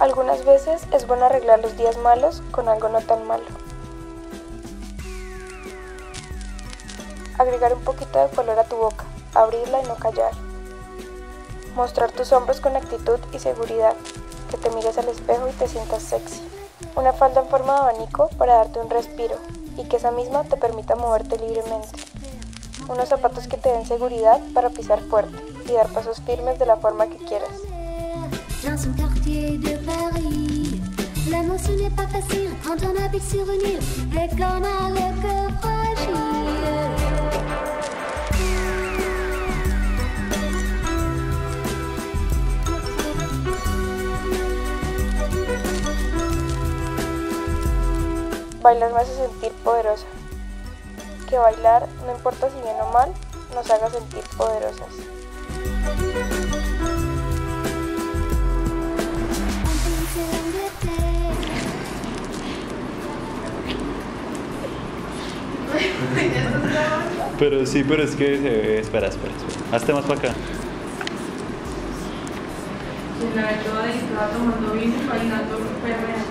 Algunas veces es bueno arreglar los días malos con algo no tan malo. Agregar un poquito de color a tu boca, abrirla y no callar. Mostrar tus hombros con actitud y seguridad, que te mires al espejo y te sientas sexy. Una falda en forma de abanico para darte un respiro y que esa misma te permita moverte libremente. Unos zapatos que te den seguridad para pisar fuerte y dar pasos firmes de la forma que quieras. Bailar me hace sentir poderosa. Que bailar, no importa si bien o mal, nos haga sentir poderosas. Pero sí, pero es que se ve. Espera, espera, espera. Hazte más para acá. Se la ve toda delicada tomando vino y bailando perreando.